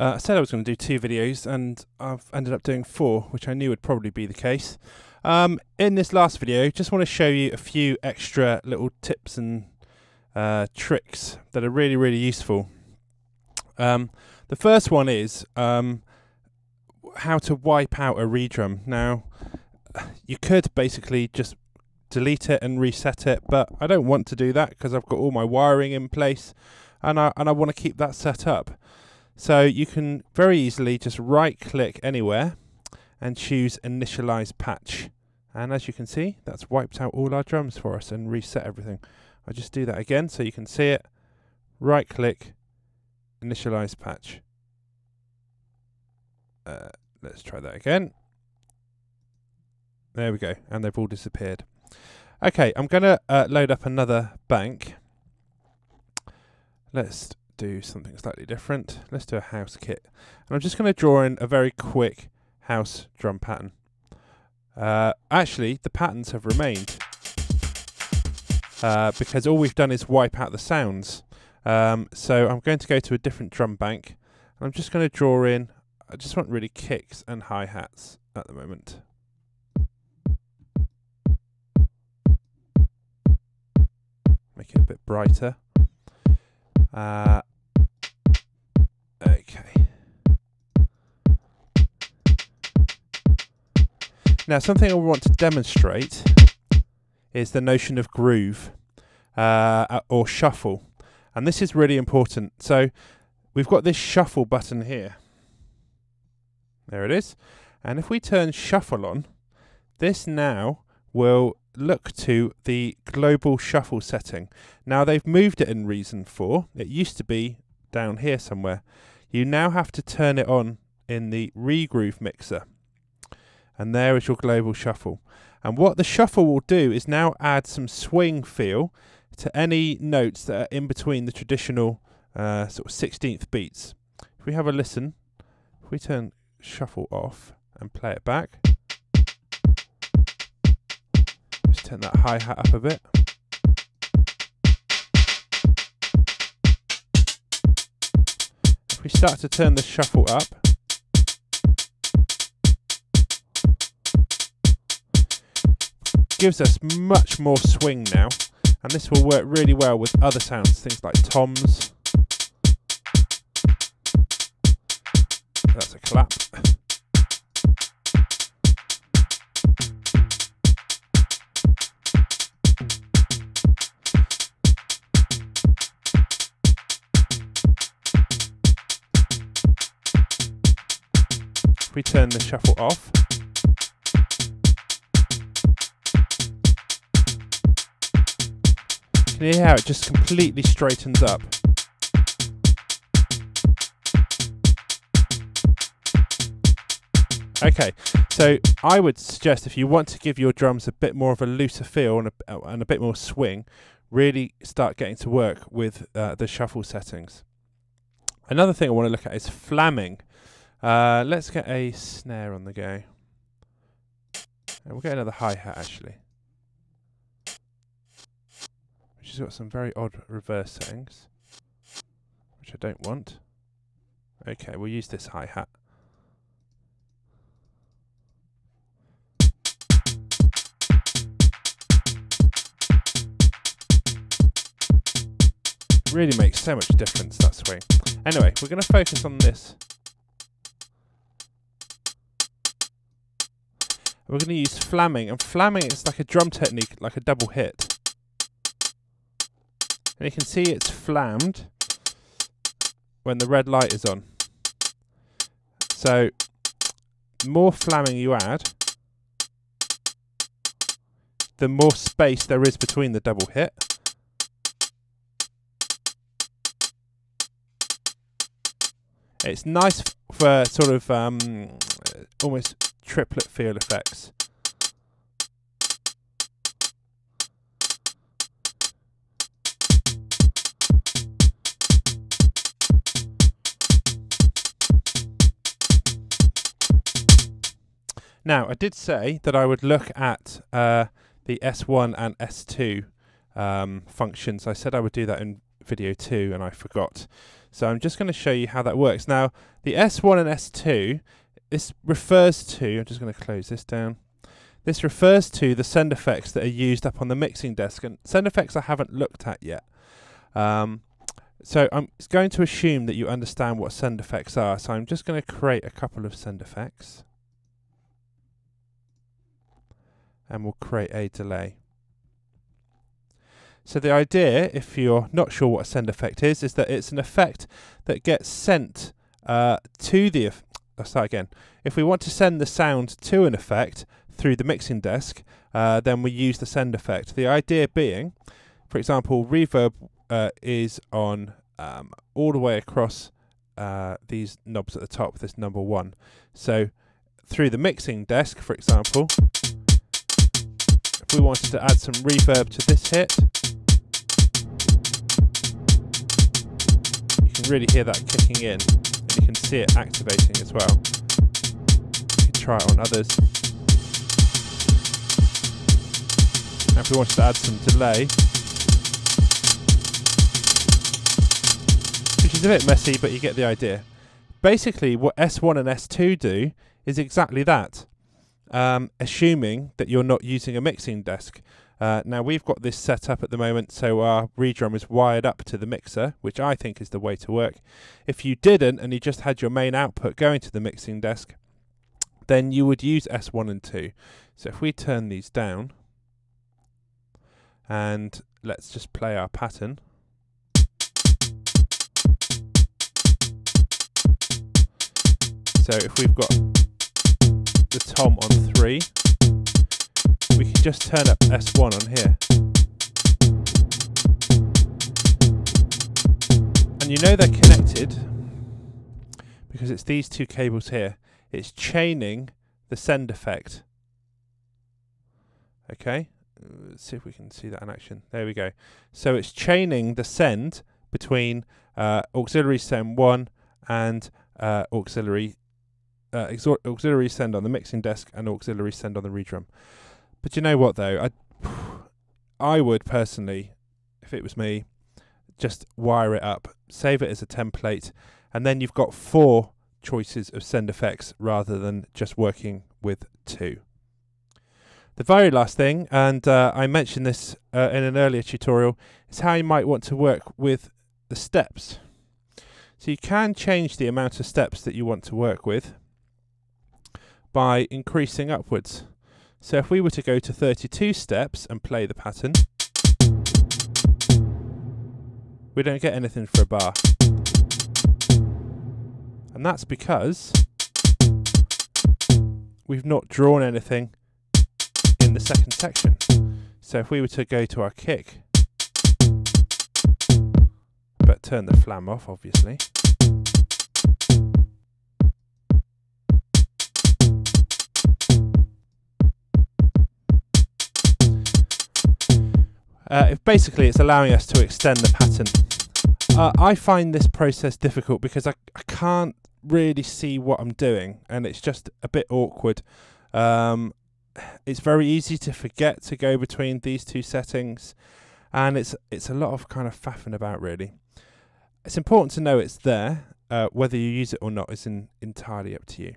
Uh, I said I was going to do two videos, and I've ended up doing four, which I knew would probably be the case. Um, in this last video, just want to show you a few extra little tips and uh, tricks that are really, really useful. Um, the first one is um, how to wipe out a redrum. Now, you could basically just delete it and reset it, but I don't want to do that because I've got all my wiring in place and I, and I want to keep that set up. So you can very easily just right click anywhere and choose initialize patch. And as you can see, that's wiped out all our drums for us and reset everything. I'll just do that again so you can see it. Right click, initialize patch. Uh, let's try that again. There we go, and they've all disappeared. Okay, I'm going to uh, load up another bank. Let's do something slightly different. Let's do a house kit. And I'm just going to draw in a very quick house drum pattern. Uh, actually, the patterns have remained uh, because all we've done is wipe out the sounds. Um, so I'm going to go to a different drum bank and I'm just going to draw in, I just want really kicks and hi-hats at the moment. Make it a bit brighter. Uh, Now, something I want to demonstrate is the notion of groove uh, or shuffle. And this is really important. So we've got this shuffle button here. There it is. And if we turn shuffle on, this now will look to the global shuffle setting. Now they've moved it in Reason 4. It used to be down here somewhere. You now have to turn it on in the regroove mixer. And there is your global shuffle. And what the shuffle will do is now add some swing feel to any notes that are in between the traditional uh, sort of 16th beats. If we have a listen, if we turn shuffle off and play it back, just turn that hi-hat up a bit. If we start to turn the shuffle up, gives us much more swing now and this will work really well with other sounds, things like toms. That's a clap. If we turn the shuffle off, Can hear how it just completely straightens up? Okay, so I would suggest if you want to give your drums a bit more of a looser feel and a, and a bit more swing, really start getting to work with uh, the shuffle settings. Another thing I want to look at is flamming. Uh, let's get a snare on the go. And we'll get another hi-hat actually has got some very odd reverse settings, which I don't want. Okay, we'll use this hi-hat. Really makes so much difference, that swing. Anyway, we're going to focus on this. We're going to use flamming, and flamming is like a drum technique, like a double hit. And you can see it's flammed when the red light is on. So, more flamming you add, the more space there is between the double hit. It's nice for sort of um, almost triplet feel effects. Now, I did say that I would look at uh, the S1 and S2 um, functions. I said I would do that in video two and I forgot. So I'm just going to show you how that works. Now, the S1 and S2, this refers to, I'm just going to close this down. This refers to the send effects that are used up on the mixing desk. And send effects I haven't looked at yet. Um, so I'm going to assume that you understand what send effects are. So I'm just going to create a couple of send effects. And we'll create a delay. So the idea, if you're not sure what a send effect is, is that it's an effect that gets sent uh, to the. Let's start again. If we want to send the sound to an effect through the mixing desk, uh, then we use the send effect. The idea being, for example, reverb uh, is on um, all the way across uh, these knobs at the top. This number one. So through the mixing desk, for example, we wanted to add some reverb to this hit, You can really hear that kicking in, and you can see it activating as well. You can try it on others. Now if we wanted to add some delay, which is a bit messy, but you get the idea. Basically, what S1 and S2 do is exactly that, um, assuming that you're not using a mixing desk. Uh, now we've got this set up at the moment so our redrum is wired up to the mixer, which I think is the way to work. If you didn't and you just had your main output going to the mixing desk, then you would use S1 and 2. So if we turn these down, and let's just play our pattern. So if we've got the tom on 3, we can just turn up S1 on here. And you know they're connected because it's these two cables here. It's chaining the send effect. Okay, let's see if we can see that in action. There we go. So it's chaining the send between uh, auxiliary send 1 and uh, auxiliary uh, auxiliary send on the mixing desk and auxiliary send on the redrum. But you know what though, I I would personally, if it was me, just wire it up, save it as a template, and then you've got four choices of send effects rather than just working with two. The very last thing, and uh, I mentioned this uh, in an earlier tutorial, is how you might want to work with the steps. So you can change the amount of steps that you want to work with by increasing upwards. So if we were to go to 32 steps and play the pattern, we don't get anything for a bar. And that's because we've not drawn anything in the second section. So if we were to go to our kick, but turn the flam off obviously, Uh, basically, it's allowing us to extend the pattern. Uh, I find this process difficult because I, I can't really see what I'm doing and it's just a bit awkward. Um, it's very easy to forget to go between these two settings and it's it's a lot of kind of faffing about really. It's important to know it's there. Uh, whether you use it or not is in, entirely up to you.